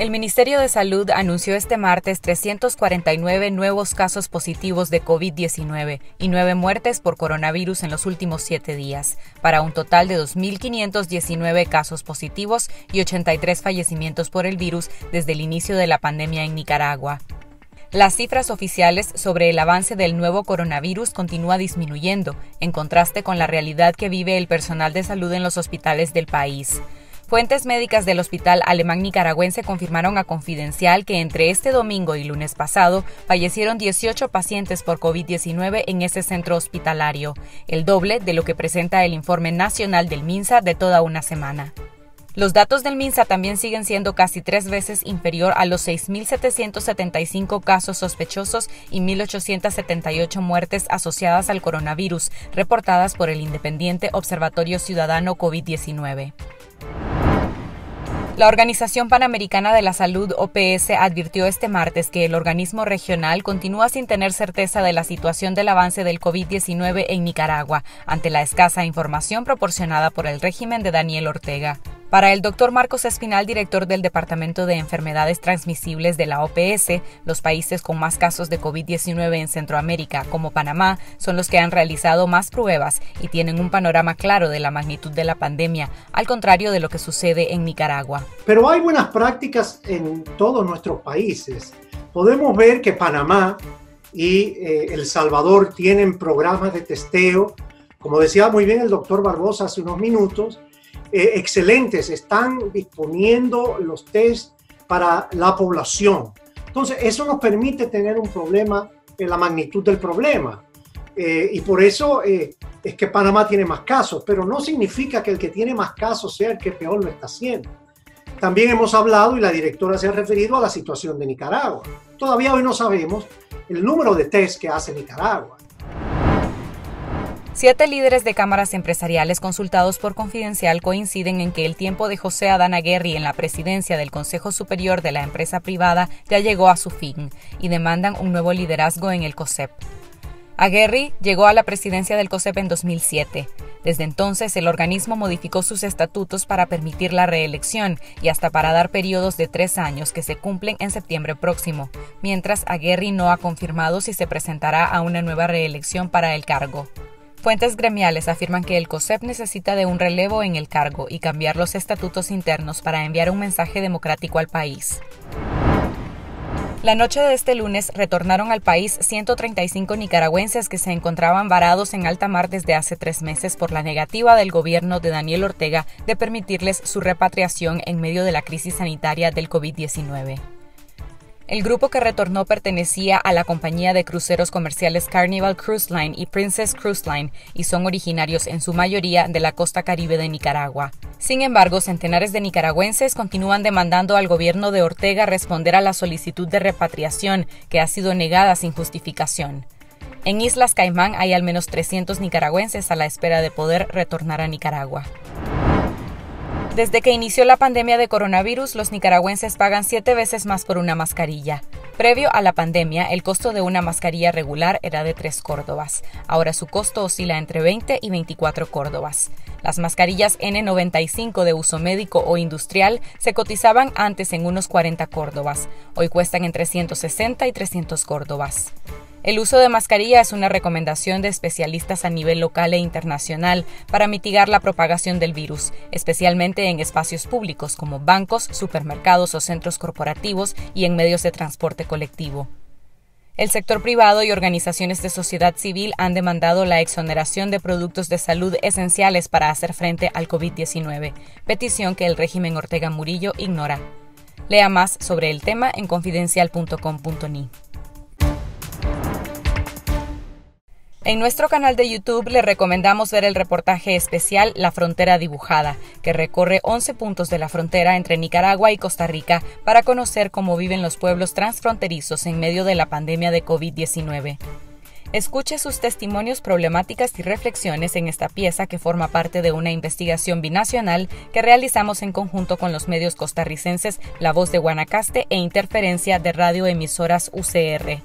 El Ministerio de Salud anunció este martes 349 nuevos casos positivos de COVID-19 y nueve muertes por coronavirus en los últimos siete días, para un total de 2.519 casos positivos y 83 fallecimientos por el virus desde el inicio de la pandemia en Nicaragua. Las cifras oficiales sobre el avance del nuevo coronavirus continúa disminuyendo, en contraste con la realidad que vive el personal de salud en los hospitales del país. Fuentes médicas del Hospital Alemán Nicaragüense confirmaron a Confidencial que entre este domingo y lunes pasado fallecieron 18 pacientes por COVID-19 en ese centro hospitalario, el doble de lo que presenta el informe nacional del MINSA de toda una semana. Los datos del MINSA también siguen siendo casi tres veces inferior a los 6.775 casos sospechosos y 1.878 muertes asociadas al coronavirus, reportadas por el Independiente Observatorio Ciudadano COVID-19. La Organización Panamericana de la Salud, OPS, advirtió este martes que el organismo regional continúa sin tener certeza de la situación del avance del COVID-19 en Nicaragua, ante la escasa información proporcionada por el régimen de Daniel Ortega. Para el doctor Marcos Espinal, director del Departamento de Enfermedades Transmisibles de la OPS, los países con más casos de COVID-19 en Centroamérica, como Panamá, son los que han realizado más pruebas y tienen un panorama claro de la magnitud de la pandemia, al contrario de lo que sucede en Nicaragua. Pero hay buenas prácticas en todos nuestros países. Podemos ver que Panamá y eh, El Salvador tienen programas de testeo, como decía muy bien el doctor Barbosa hace unos minutos, eh, excelentes, están disponiendo los test para la población. Entonces, eso nos permite tener un problema en la magnitud del problema. Eh, y por eso eh, es que Panamá tiene más casos, pero no significa que el que tiene más casos sea el que peor lo está haciendo. También hemos hablado y la directora se ha referido a la situación de Nicaragua. Todavía hoy no sabemos el número de test que hace Nicaragua. Siete líderes de cámaras empresariales consultados por Confidencial coinciden en que el tiempo de José Adán Aguirre en la presidencia del Consejo Superior de la empresa privada ya llegó a su fin y demandan un nuevo liderazgo en el COSEP. Aguirre llegó a la presidencia del COSEP en 2007. Desde entonces, el organismo modificó sus estatutos para permitir la reelección y hasta para dar periodos de tres años que se cumplen en septiembre próximo, mientras Aguirre no ha confirmado si se presentará a una nueva reelección para el cargo. Fuentes gremiales afirman que el COSEP necesita de un relevo en el cargo y cambiar los estatutos internos para enviar un mensaje democrático al país. La noche de este lunes retornaron al país 135 nicaragüenses que se encontraban varados en alta mar desde hace tres meses por la negativa del gobierno de Daniel Ortega de permitirles su repatriación en medio de la crisis sanitaria del COVID-19. El grupo que retornó pertenecía a la compañía de cruceros comerciales Carnival Cruise Line y Princess Cruise Line y son originarios en su mayoría de la costa caribe de Nicaragua. Sin embargo, centenares de nicaragüenses continúan demandando al gobierno de Ortega responder a la solicitud de repatriación que ha sido negada sin justificación. En Islas Caimán hay al menos 300 nicaragüenses a la espera de poder retornar a Nicaragua. Desde que inició la pandemia de coronavirus, los nicaragüenses pagan siete veces más por una mascarilla. Previo a la pandemia, el costo de una mascarilla regular era de 3 córdobas. Ahora su costo oscila entre 20 y 24 córdobas. Las mascarillas N95 de uso médico o industrial se cotizaban antes en unos 40 córdobas. Hoy cuestan entre 160 y 300 córdobas. El uso de mascarilla es una recomendación de especialistas a nivel local e internacional para mitigar la propagación del virus, especialmente en espacios públicos como bancos, supermercados o centros corporativos y en medios de transporte colectivo. El sector privado y organizaciones de sociedad civil han demandado la exoneración de productos de salud esenciales para hacer frente al COVID-19, petición que el régimen Ortega Murillo ignora. Lea más sobre el tema en confidencial.com.ni. En nuestro canal de YouTube le recomendamos ver el reportaje especial La Frontera Dibujada, que recorre 11 puntos de la frontera entre Nicaragua y Costa Rica para conocer cómo viven los pueblos transfronterizos en medio de la pandemia de COVID-19. Escuche sus testimonios, problemáticas y reflexiones en esta pieza que forma parte de una investigación binacional que realizamos en conjunto con los medios costarricenses La Voz de Guanacaste e Interferencia de radioemisoras UCR.